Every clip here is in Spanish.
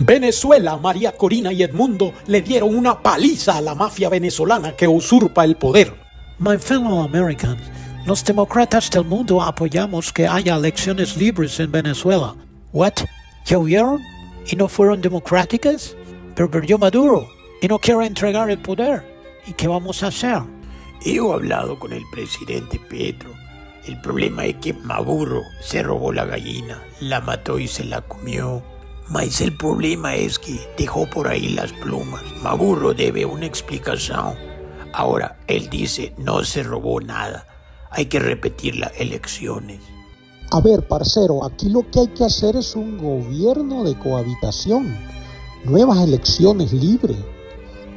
Venezuela, María Corina y Edmundo le dieron una paliza a la mafia venezolana que usurpa el poder. My fellow Americans, los demócratas del mundo apoyamos que haya elecciones libres en Venezuela. What? ¿Ya huyeron? ¿Y no fueron democráticas? Pero perdió Maduro y no quiere entregar el poder. ¿Y qué vamos a hacer? He hablado con el presidente Petro. El problema es que Maduro se robó la gallina, la mató y se la comió. Mas el problema es que dejó por ahí las plumas. Maduro debe una explicación. Ahora, él dice, no se robó nada. Hay que repetir las elecciones. A ver, parcero, aquí lo que hay que hacer es un gobierno de cohabitación. Nuevas elecciones libres.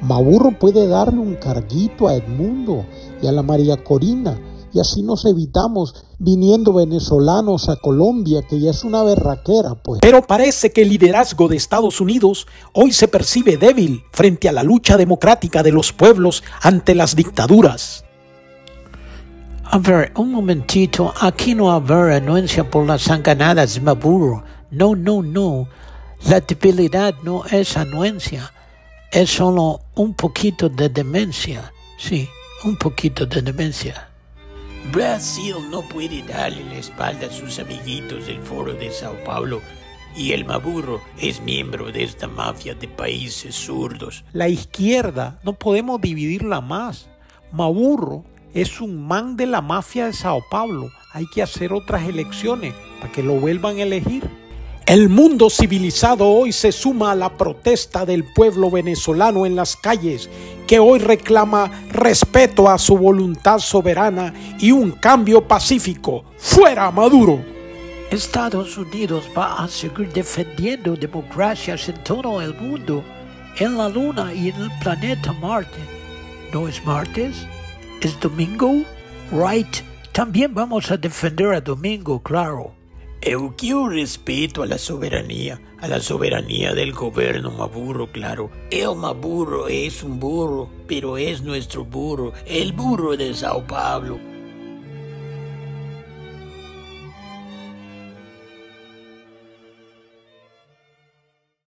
Maduro puede darle un carguito a Edmundo y a la María Corina y así nos evitamos viniendo venezolanos a Colombia, que ya es una berraquera, pues. Pero parece que el liderazgo de Estados Unidos hoy se percibe débil frente a la lucha democrática de los pueblos ante las dictaduras. A ver, un momentito, aquí no haber anuencia por las sanganadas de Maduro. No, no, no. La debilidad no es anuencia, es solo un poquito de demencia. Sí, un poquito de demencia. Brasil no puede darle la espalda a sus amiguitos del Foro de Sao Paulo y el Maburro es miembro de esta mafia de países zurdos. La izquierda no podemos dividirla más. Maburro es un man de la mafia de Sao Paulo. Hay que hacer otras elecciones para que lo vuelvan a elegir. El mundo civilizado hoy se suma a la protesta del pueblo venezolano en las calles, que hoy reclama respeto a su voluntad soberana y un cambio pacífico. ¡Fuera Maduro! Estados Unidos va a seguir defendiendo democracias en todo el mundo, en la Luna y en el planeta Marte. ¿No es martes? ¿Es domingo? Right. También vamos a defender a Domingo, claro. Eu respeto a la soberanía, a la soberanía del gobierno Maburro, claro. El Maburro es un burro, pero es nuestro burro, el burro de Sao Paulo.